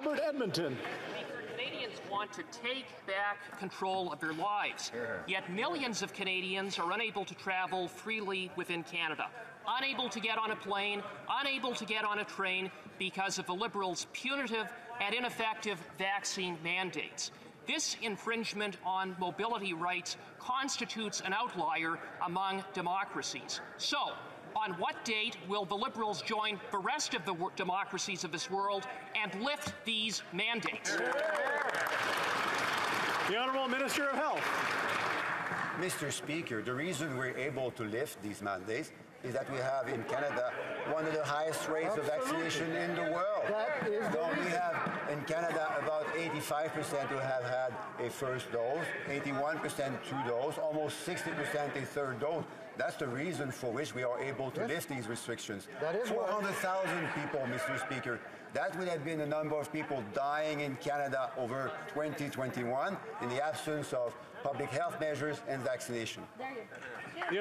Albert Edmonton. Canadians want to take back control of their lives. Yet millions of Canadians are unable to travel freely within Canada, unable to get on a plane, unable to get on a train because of the Liberals' punitive and ineffective vaccine mandates. This infringement on mobility rights constitutes an outlier among democracies. So, on what date will the Liberals join the rest of the democracies of this world and lift these mandates? The Honourable Minister of Health. Mr. Speaker, the reason we're able to lift these mandates is that we have in Canada one of the highest rates Absolutely. of vaccination in the world. That is the so we have in Canada about 85% who have had a first dose, 81% two dose, almost 60% a third dose. That's the reason for which we are able to yes. lift these restrictions. That is 400,000 people, Mr. Speaker. That would have been the number of people dying in Canada over 2021 in the absence of public health measures and vaccination. The